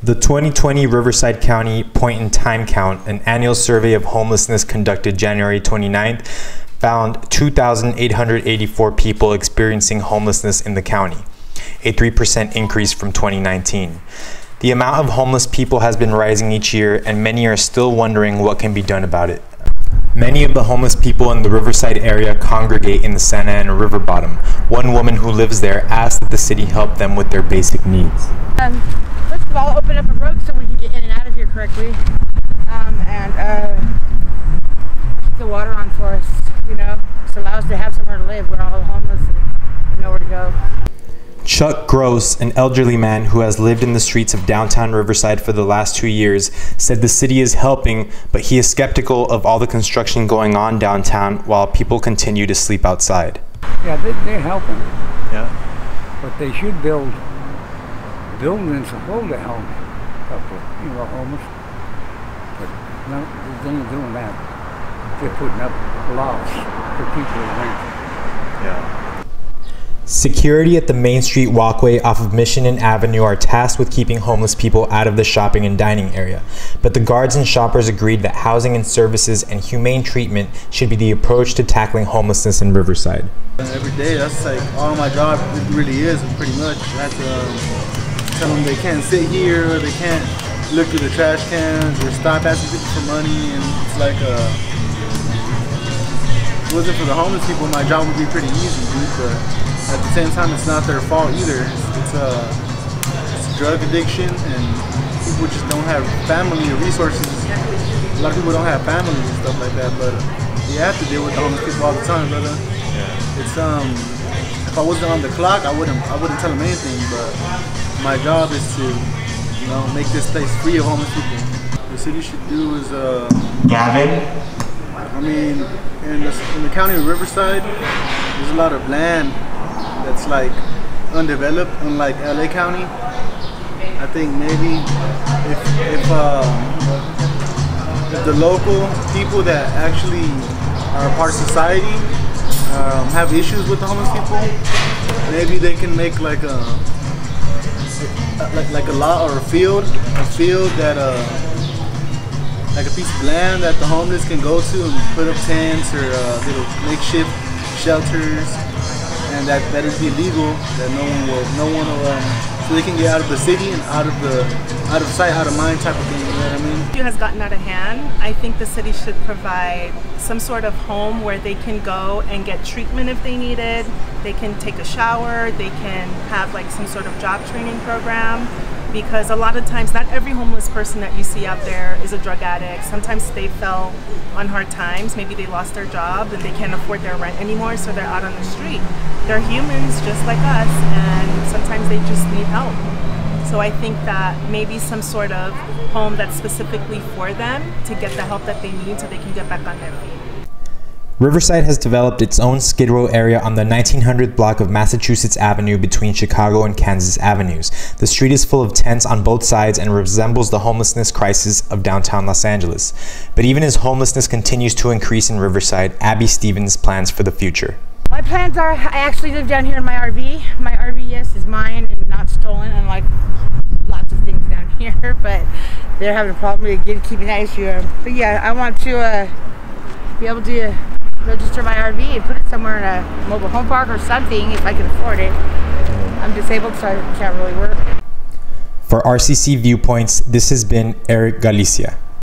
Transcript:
The 2020 Riverside County Point in Time Count, an annual survey of homelessness conducted January 29th, found 2,884 people experiencing homelessness in the county, a 3% increase from 2019. The amount of homeless people has been rising each year, and many are still wondering what can be done about it. Many of the homeless people in the Riverside area congregate in the Santa Ana River bottom. One woman who lives there asked that the city help them with their basic needs. Um, first of all, open up a road so we can get in and out of here correctly. Um, and uh, keep the water on for us, you know. Just allow us to have somewhere to live. We're all homeless and nowhere to go. Chuck Gross, an elderly man who has lived in the streets of downtown Riverside for the last two years, said the city is helping, but he is skeptical of all the construction going on downtown while people continue to sleep outside. Yeah, they, they're helping, Yeah. but they should build buildings to hold the home, couple, you know, homeless. But no, they ain't doing that. They're putting up lofts for people to rent. Yeah. Security at the Main Street walkway off of Mission Inn Avenue are tasked with keeping homeless people out of the shopping and dining area. But the guards and shoppers agreed that housing and services and humane treatment should be the approach to tackling homelessness in Riverside. Every day, that's like all my job really is, pretty much. I have um, tell them they can't sit here, or they can't look through the trash cans, or stop asking people for money, and it's like, uh, if it wasn't for the homeless people, my job would be pretty easy, dude, but at the same time, it's not their fault either. It's, it's, uh, it's drug addiction, and people just don't have family or resources. A lot of people don't have families and stuff like that, but you have to deal with the homeless people all the time, brother. It's um, if I wasn't on the clock, I wouldn't I wouldn't tell them anything. But my job is to, you know, make this place free of homeless people. The city should do is uh, Gavin? I mean, in the, in the county of Riverside, there's a lot of land that's like undeveloped, unlike LA County. I think maybe if if, uh, if the local people that actually are part of society um, have issues with the homeless people, maybe they can make like a like, like a lot or a field, a field that uh, like a piece of land that the homeless can go to and put up tents or uh, little makeshift shelters, and that that is illegal. That no one will, no one will, um, so they can get out of the city and out of the, out of sight, out of mind type of thing. You know what I mean? issue has gotten out of hand, I think the city should provide some sort of home where they can go and get treatment if they need it. They can take a shower. They can have like some sort of job training program. Because a lot of times, not every homeless person that you see out there is a drug addict. Sometimes they fell on hard times. Maybe they lost their job and they can't afford their rent anymore, so they're out on the street. They're humans just like us, and sometimes they just need help. So I think that maybe some sort of home that's specifically for them to get the help that they need so they can get back on their feet. Riverside has developed its own Skid Row area on the 1900 block of Massachusetts Avenue between Chicago and Kansas Avenues. The street is full of tents on both sides and resembles the homelessness crisis of downtown Los Angeles. But even as homelessness continues to increase in Riverside, Abby Stevens plans for the future. My plans are I actually live down here in my RV. My RV, yes, is mine and not stolen, unlike lots of things down here. But they're having a problem with keeping that issue. But yeah, I want to uh, be able to register my RV and put it somewhere in a mobile home park or something if I can afford it. I'm disabled, so I can't really work. For RCC Viewpoints, this has been Eric Galicia.